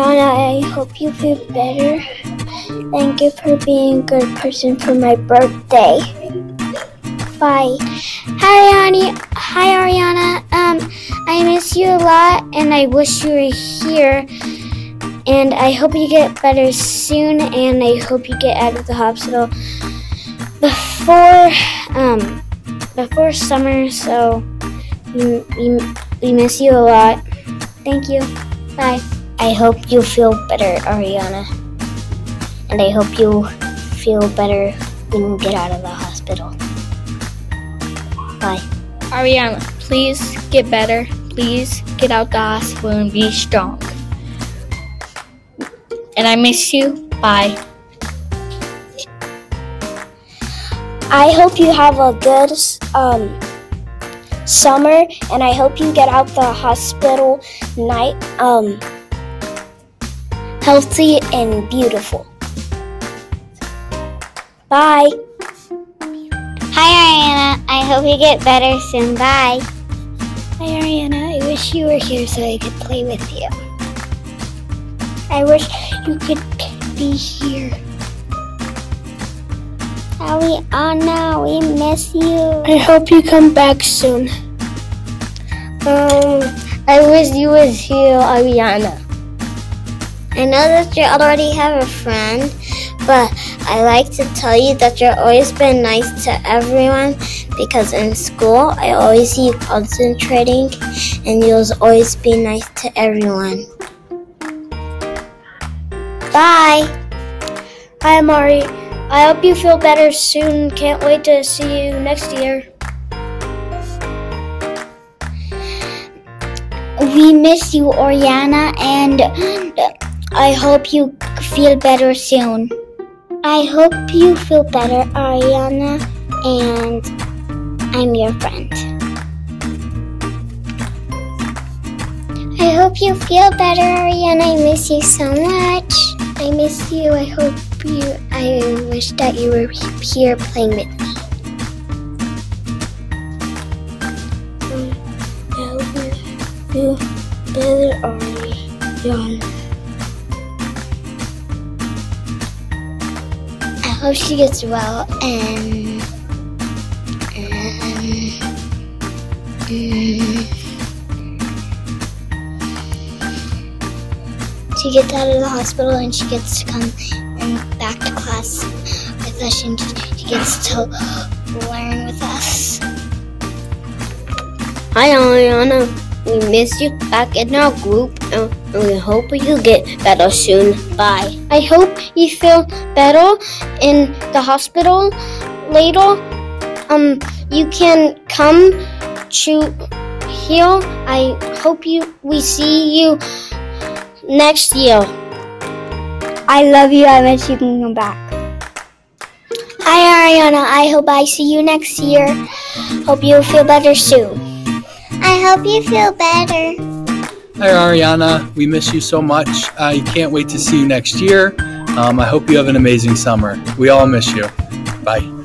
Arianna, I hope you feel better. Thank you for being a good person for my birthday. Bye. Hi, Ani. Hi, Arianna. Um, I miss you a lot, and I wish you were here. And I hope you get better soon, and I hope you get out of the hospital before um before summer. So we, we, we miss you a lot. Thank you. Bye. I hope you feel better, Arianna. And I hope you feel better when you get out of the hospital. Bye. Arianna, please get better. Please get out the hospital and be strong. And I miss you. Bye. I hope you have a good um, summer, and I hope you get out the hospital night um, healthy and beautiful. Bye. Hi, Arianna. I hope you get better soon. Bye. Hi, Arianna. I wish you were here so I could play with you. I wish you could be here. Arianna, we miss you. I hope you come back soon. Um, I wish you was here, Arianna. I know that you already have a friend, but I like to tell you that you've always been nice to everyone because in school I always see you concentrating and you'll always be nice to everyone. Bye. Hi, Mari. I hope you feel better soon. Can't wait to see you next year. We miss you, Oriana, and I hope you feel better soon. I hope you feel better, Arianna, and I'm your friend. I hope you feel better, Arianna. I miss you so much. I miss you. I hope you. I wish that you were here playing with me. I hope you feel better, Arianna. Hope she gets well and. she gets out of the hospital and she gets to come and back to class with us and she gets to learn with us. Hi, Arianna. We miss you back in our group and we hope you get better soon. Bye. I hope you feel better in the hospital later. Um, you can come to here. I hope you we see you next year. I love you. I wish you can come back. Hi, Arianna. I hope I see you next year. Hope you feel better soon. I hope you feel better. Hi, Arianna. We miss you so much. I can't wait to see you next year. Um, I hope you have an amazing summer. We all miss you. Bye.